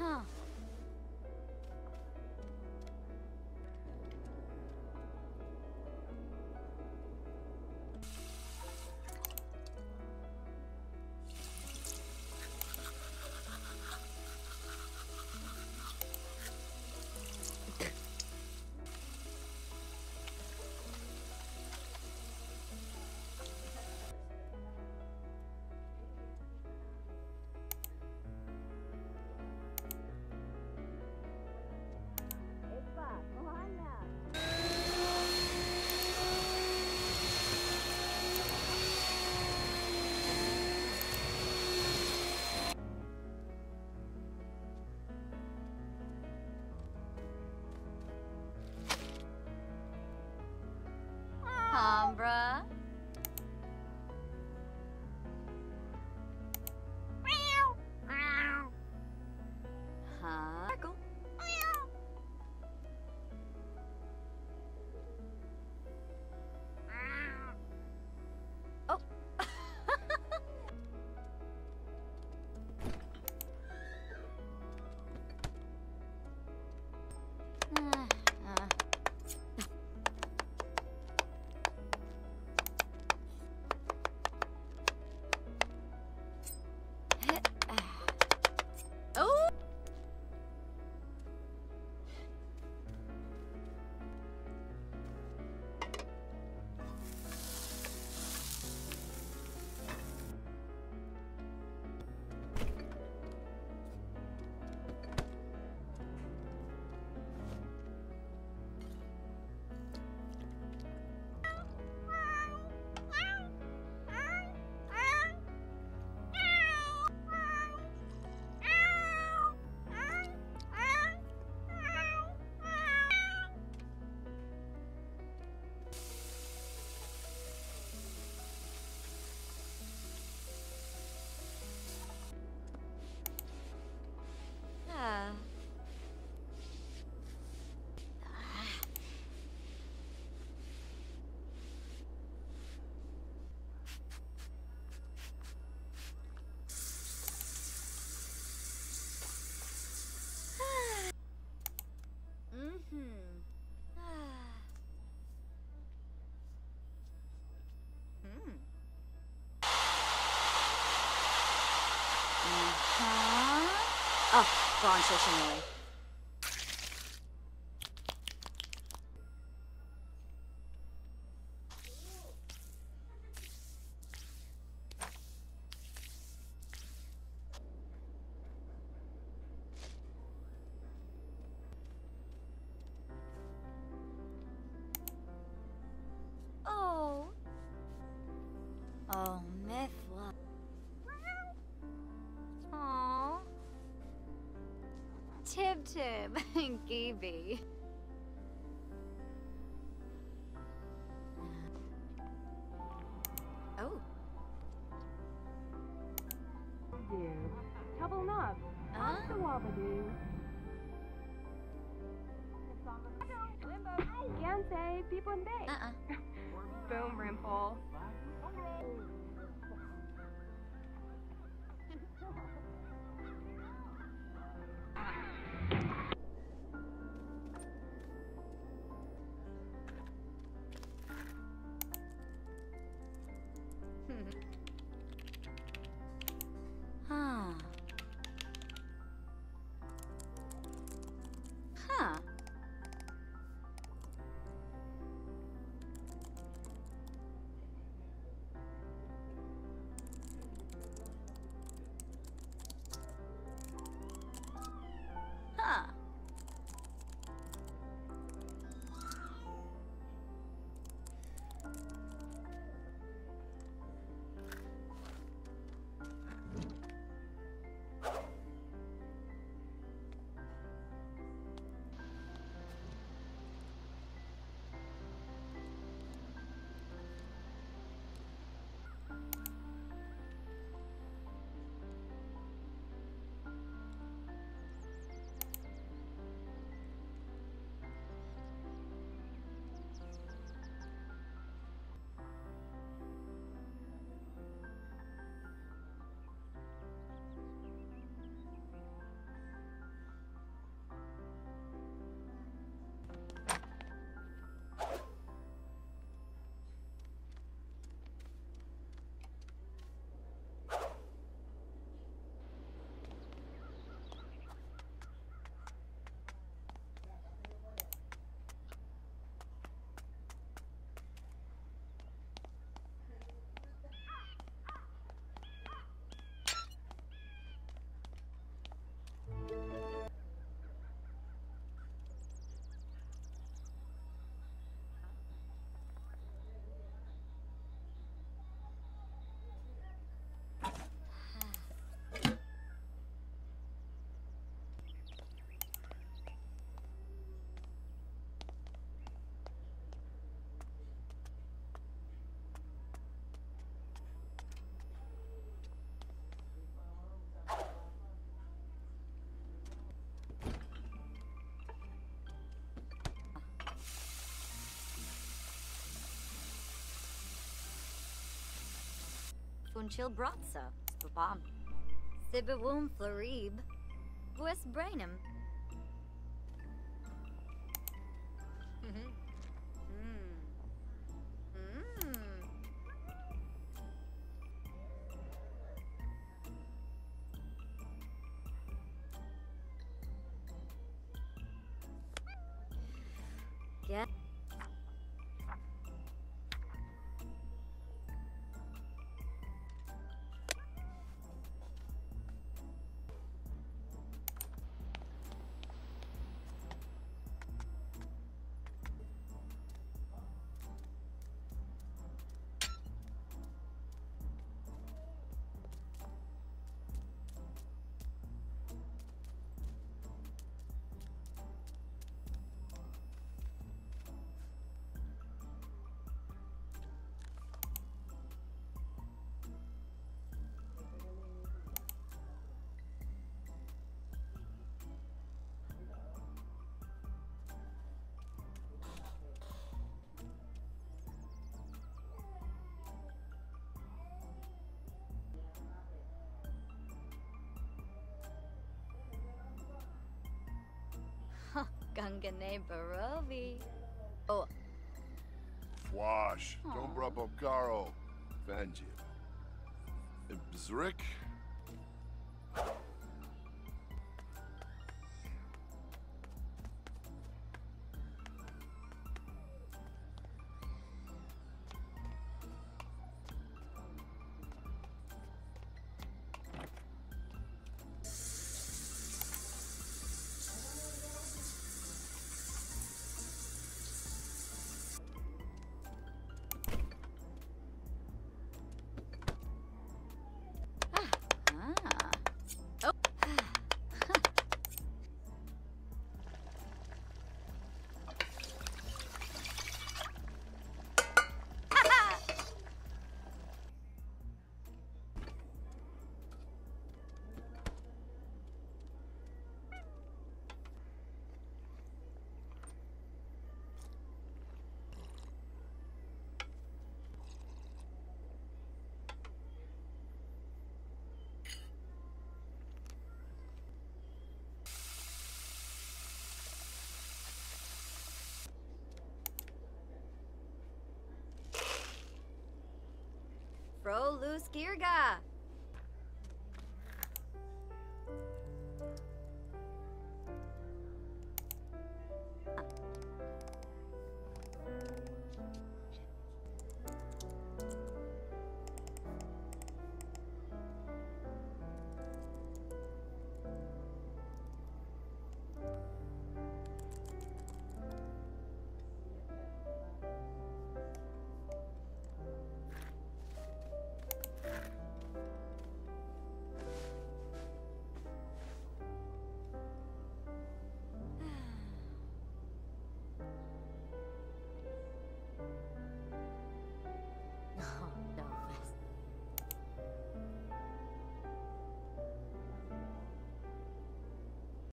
Huh. Oh, Ron Shishinoi. Oh. Tib Tib and Gaby. Oh. do. Trouble up. Huh? The ah. Wabadoo. Beyonce, people in Bay. Uh-uh. Boom, Rimple. Chil Bratza, Spapam. Sibawum Florib, Bues Brainum. Gangane Barovi. Oh, Wash, Aw. Dombra Bokaro, Vanjib. Bzrik? Fro